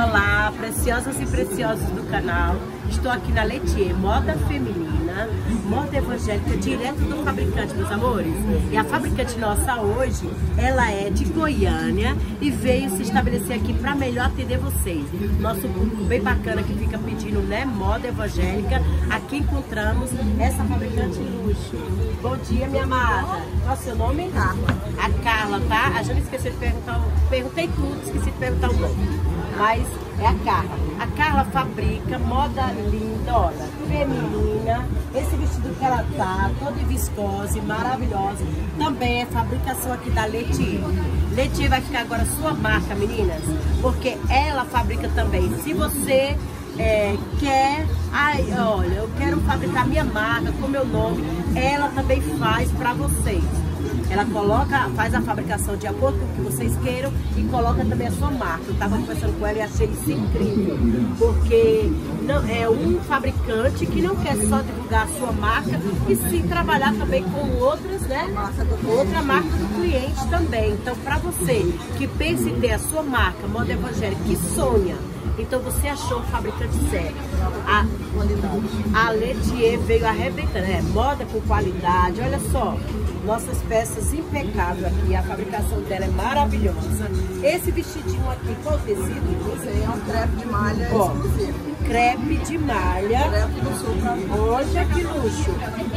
Olá, preciosas e preciosos do canal. Estou aqui na Letier, moda feminina, moda evangélica, direto do fabricante, meus amores. E a fabricante nossa hoje, ela é de Goiânia e veio se estabelecer aqui para melhor atender vocês. Nosso público bem bacana que fica pedindo, né, moda evangélica. Aqui encontramos essa fabricante luxo. Bom dia, minha amada. Qual é o seu nome? Carla. A Carla, tá? A Jana esqueceu de perguntar, perguntei tudo, esqueci de perguntar o nome. Mas é a Carla. A Carla fabrica moda linda, olha, feminina. Esse vestido que ela tá, todo em viscose, maravilhosa. Também é fabricação aqui da Leti. Leti vai ficar agora sua marca, meninas, porque ela fabrica também. Se você é, quer, ai, olha, eu quero fabricar minha marca com meu nome, ela também faz para vocês. Ela coloca, faz a fabricação de acordo com o que vocês queiram e coloca também a sua marca. Eu estava conversando com ela e achei isso incrível, porque não, é um fabricante que não quer só divulgar a sua marca e sim trabalhar também com outras, né? Outra marca do cliente também. Então, para você que pensa em ter a sua marca, moda evangélica, que sonha então você achou o fabricante sério. A, a Letier veio arrebentando, é moda com qualidade, olha só. Nossas peças impecáveis aqui, a fabricação dela é maravilhosa. Esse vestidinho aqui, qual tecido? Esse é um crepe de malha Ó, crepe de malha. Crepe do sul pra Olha que luxo.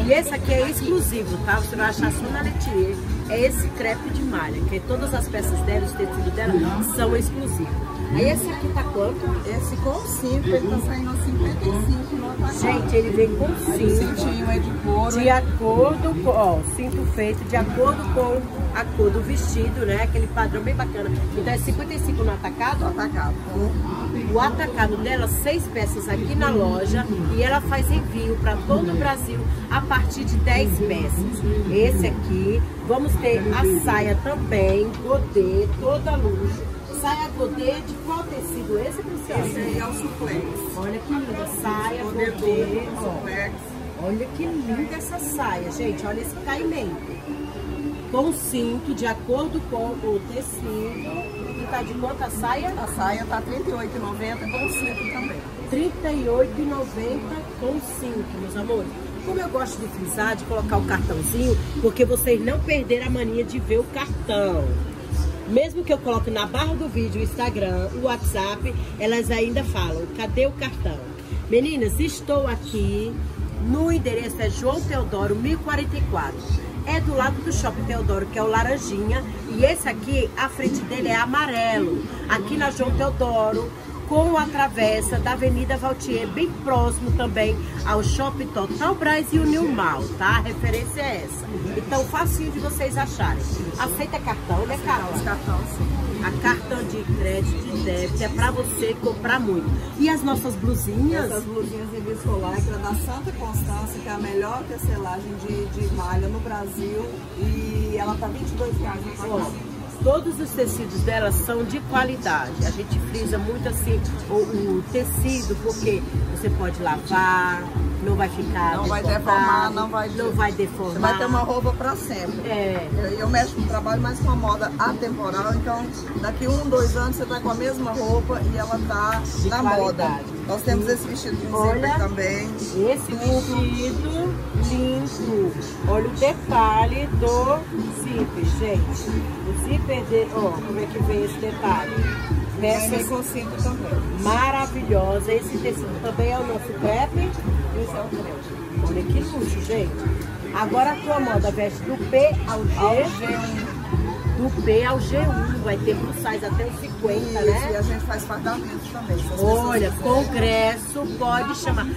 E esse aqui é exclusivo, tá? Você vai achar só na Letier. É esse crepe de malha, que todas as peças dela, os tecidos dela, são exclusivos. Aí esse aqui tá quanto? Esse com cinto, ele tá saindo 55 no atacado. Gente, ele vem com O cinto. cintinho é de couro. De acordo com, ó, cinto feito de acordo com a cor do vestido, né? Aquele padrão bem bacana. Então é 55 no atacado, atacado. O atacado dela, seis peças aqui na loja e ela faz envio para todo o Brasil a partir de 10 peças. Esse aqui, vamos a saia também, godê, toda luxo. Saia godê de qual tecido esse, Esse Preciosa? aí é o suplex. Olha que linda, saia godê, ó. suplex. Olha que linda essa saia, gente. Olha esse caimento. Com cinto, de acordo com o tecido. E tá de quanto a saia? A saia tá R$ 38,90 com cinto também. R$ 38,90 com cinto, meus amores. Como eu gosto de frisar, de colocar o cartãozinho, porque vocês não perderam a mania de ver o cartão. Mesmo que eu coloque na barra do vídeo o Instagram, o WhatsApp, elas ainda falam, cadê o cartão? Meninas, estou aqui no endereço é João Teodoro 1044. É do lado do Shopping Teodoro, que é o Laranjinha. E esse aqui, a frente dele é amarelo. Aqui na João Teodoro, com a travessa da Avenida Valtier, bem próximo também ao Shopping Total Brás e o Nilmal, tá? A referência é essa. Então, facinho de vocês acharem. Aceita cartão, né, Carol? Os cartões, sim. A cartão de crédito e débito é pra você comprar muito. E as nossas blusinhas? Essas blusinhas em viscolacra da Santa Constância, que é a melhor tecelagem de, de malha no Brasil. E ela tá 22 reais no Ó. todos os tecidos dela são de qualidade. A gente frisa muito assim o, o tecido, porque você pode lavar, não vai ficar Não vai deformar, não vai- não vai deformar. Você vai ter uma roupa para sempre. É, Eu, eu mexo com trabalho mais com a moda atemporal, então daqui um, dois anos você tá com a mesma roupa e ela tá De na qualidade. moda. Nós temos esse vestidinho Olha. também. esse vestido lindo. Olha o detalhe do zíper, gente. O zíper de, ó, como é que vem esse detalhe? Vem Peças com cinto também. maravilhosa. Esse tecido também é o nosso crepe. Gente. Agora a tua moda veste do P ao Ao G, G1. do P ao G1. Vai ter plus size até os 50, Isso, e né? a gente faz pagamento também. Olha, congresso pode chamar.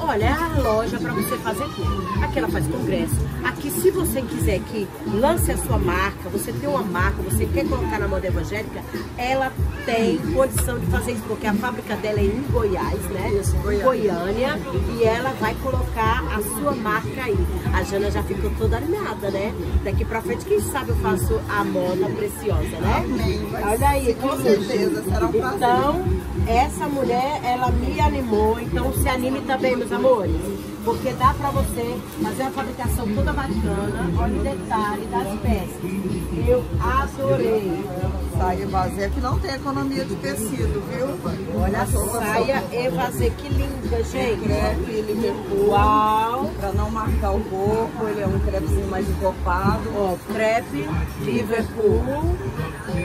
Olha, é a loja para você fazer tudo. Aqui ela faz congresso. Aqui, se você quiser que lance a sua marca, você tem uma marca, você quer colocar na moda evangélica, ela tem condição de fazer isso, porque a fábrica dela é em Goiás, né? Isso, Goiânia. Goiânia. E ela vai colocar a sua marca aí. A Jana já ficou toda animada, né? Daqui pra frente, quem sabe eu faço a moda preciosa, né? Amém. Olha aí, com certeza, será um prazer. Então, essa mulher, ela me animou, então se anime também, meus amores. porque dá pra você fazer uma fabricação toda bacana. Olha o detalhe das peças. Eu adorei. Saia vazia que não tem economia de tecido, viu? Olha a saia evazê, que linda, gente. Crepe Liverpool. Uau! Pra não marcar o corpo, ele é um crepezinho mais encorpado. Ó, crepe Liverpool.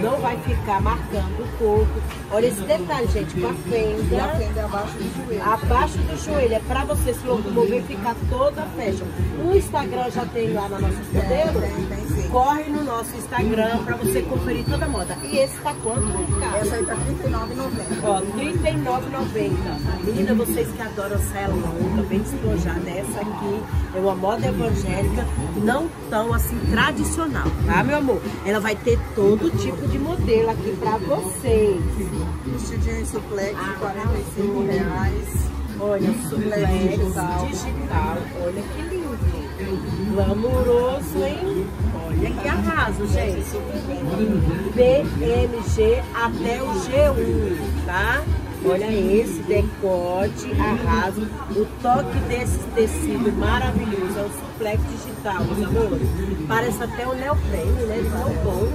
Não vai ficar marcando o corpo. Olha esse detalhe, gente, com a E a fenda. fenda é abaixo do joelho. Abaixo do joelho, é pra você se locomover e ficar toda fashion. O Instagram já tem lá na nossa modelo. tem, tem sim. Corre no nosso Instagram pra você conferir toda a moda. E esse tá quanto, Ricardo? Essa aí tá R$39,90. Ó, R$ 39,90. Menina, vocês que adoram saia longa, bem despojada, essa aqui é uma moda evangélica, não tão assim tradicional, tá, meu amor? Ela vai ter todo tipo de modelo aqui pra vocês. Vestidinho em suplex, 45,00 reais. Olha, suplex digital. digital. Olha que lindo. Glamouroso, hein? Olha que arraso, gente. BMG até o G1, tá? Olha esse decote, arraso. O toque desse tecido maravilhoso. É o suplex digital, meus amores. Parece até o neoprene, né? De tão bom.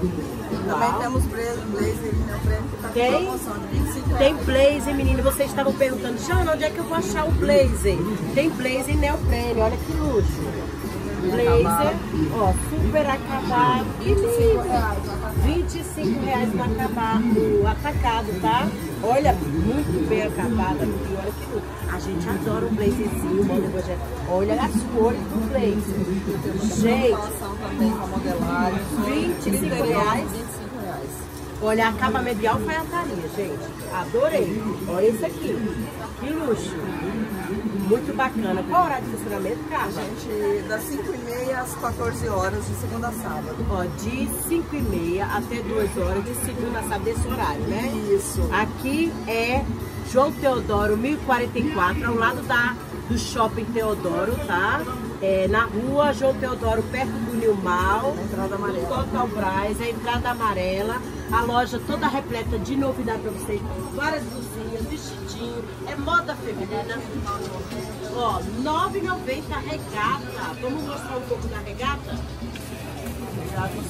Também Uau. temos blazer, neoprene que tá com promoção de R$25,00. Tem blazer, menino. Vocês estavam perguntando, Jana, onde é que eu vou achar o blazer? Tem blazer neoprene, olha que luxo. Blazer, ó, super acabado. Que lindo. 25,00 reais no acabado, no atacado, tá? Olha, muito bem acabado aqui, olha que lindo. A gente adora um blazerzinho, evangélico. Olha as cores do blazer. Gente, também com a modelagem. 25 Interior, reais. R$25,00. Olha, a capa medial alfaiataria, gente. Adorei. Olha isso aqui. Que luxo. Muito bacana. Qual horário de funcionamento, Carla? Gente, das 5h30 às 14 horas, de segunda a sábado. Ó, de 5 e meia até 2 horas, de segunda a sábado, desse horário, né? Isso. Aqui é João Teodoro, 1044, ao lado da, do Shopping Teodoro, tá? É, na rua João Teodoro, perto do Nilmal. Entrada amarela. Total Braz, a entrada amarela. A loja toda repleta de novidade pra vocês. Várias blusinhas, vestidinho. É moda feminina. Ó, R$ 9,90 a regata. Vamos mostrar um pouco da regata?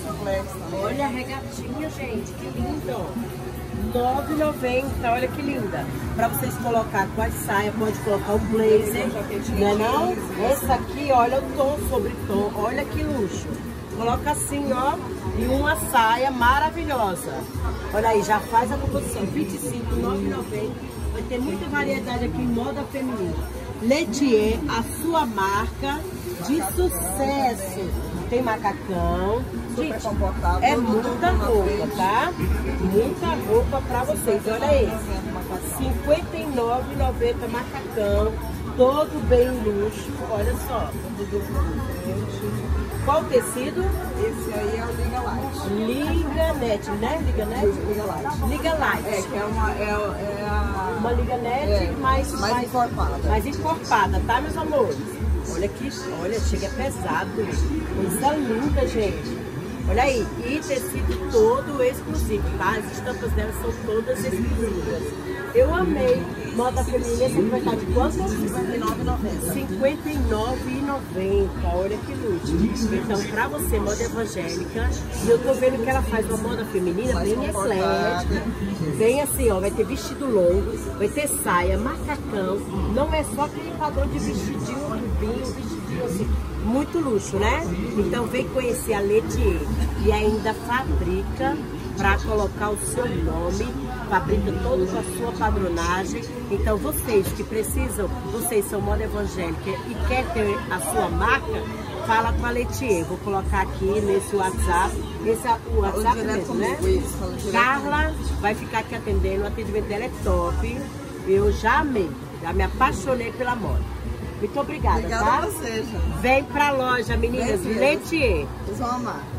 Também. Olha a regatinha, gente, que lindo. R$ 9,90, olha que linda. Pra vocês colocar com a saia, pode colocar o blazer, não é não? Essa aqui, olha o tom sobre tom, olha que luxo. Coloca assim, ó, e uma saia maravilhosa. Olha aí, já faz a composição, R$ 25,9,90. Vai ter muita variedade aqui em moda feminina. Letier, a sua marca de sucesso. Tem macacão. Super Gente, confortável. é muita roupa, tá? Muita roupa pra vocês. Olha esse. R$ 59,90 macacão. Todo bem luxo. Olha só. Qual tecido? Esse aí é o Liga Light. Liga Net, né? Liga Net? Liga Light. Liga Light. É, que é uma. É, é a. Uma Liga Net É, mais, mais encorpada. Mais encorpada, tá, meus amores? Olha aqui, olha, chega pesado. Coisa linda, gente. Olha aí, e tecido todo exclusivo, tá? As estampas delas são todas exclusivas. Eu amei. Moda feminina, aqui vai estar de quanto? R$59,90. R$59,90. Olha que luxo. Então, pra você, moda evangélica, e eu tô vendo que ela faz uma moda feminina bem eclética. Bem assim, ó, vai ter vestido longo, vai ter saia, macacão. Não é só aquele padrão de vestidinho, rubinho, vestidinho assim. Muito luxo, né? Então vem conhecer a Letier. E ainda fabrica para colocar o seu nome, fabrica toda a sua padronagem. Então vocês que precisam, vocês são moda evangélica e quer ter a sua marca, fala com a Letier. Vou colocar aqui nesse WhatsApp. Esse é o WhatsApp mesmo, né? isso, Carla vai ficar aqui atendendo, o atendimento dela é top. Eu já amei, já me apaixonei pela moda. Muito obrigada, Obrigada tá? a você. Vem pra loja, meninas. Letier. Vocês vão amar.